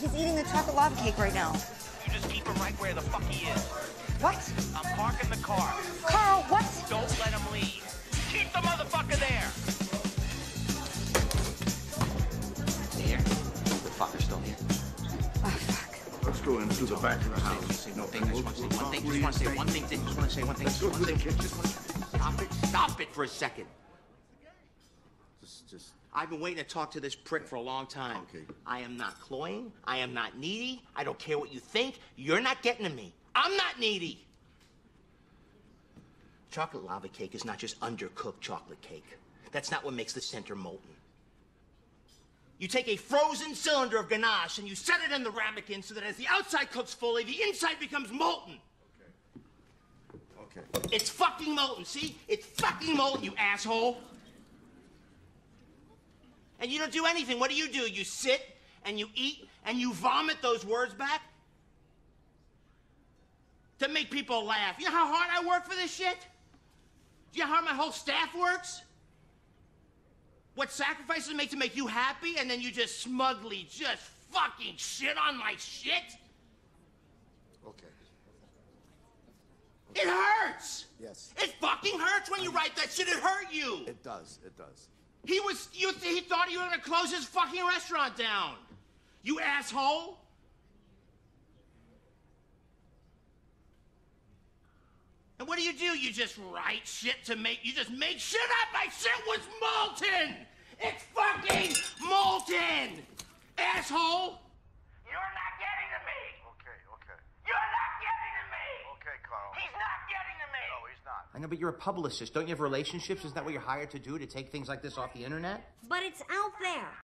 He's eating the chocolate lava cake right now. You just keep him right where the fuck he is. What? I'm parking the car. Carl, what? Don't let him leave. Keep the motherfucker there. Here. The fucker's still here. Oh, fuck. Let's go into the back of the house. Say one thing. Just want to say one thing. Just want to say one thing. Just want to say one thing. Just want to say one thing. Just want to stop it. Stop it for a second. Just, just I've been waiting to talk to this prick for a long time. Okay. I am not cloying. I am not needy. I don't care what you think. You're not getting to me. I'm not needy. Chocolate lava cake is not just undercooked chocolate cake. That's not what makes the center molten. You take a frozen cylinder of ganache and you set it in the ramekin so that as the outside cooks fully, the inside becomes molten. Okay. Okay. It's fucking molten. See? It's fucking molten, you asshole. And you don't do anything. What do you do? You sit and you eat and you vomit those words back? To make people laugh. You know how hard I work for this shit? Do you know how my whole staff works? What sacrifices I make to make you happy, and then you just smugly just fucking shit on my shit? Okay. It hurts! Yes. It fucking hurts when you write that shit. It hurt you. It does. It does. He was. You. He thought you were gonna close his fucking restaurant down. You asshole. And what do you do? You just write shit to make. You just make shit up. My shit was molten. It's fucking molten. Asshole. You're not getting to me. Okay. Okay. You're not getting to me. Okay, Carl. He's not getting to me. No, he's not. I know, but you're a publicist. Don't you have relationships? Isn't that what you're hired to do, to take things like this off the internet? But it's out there.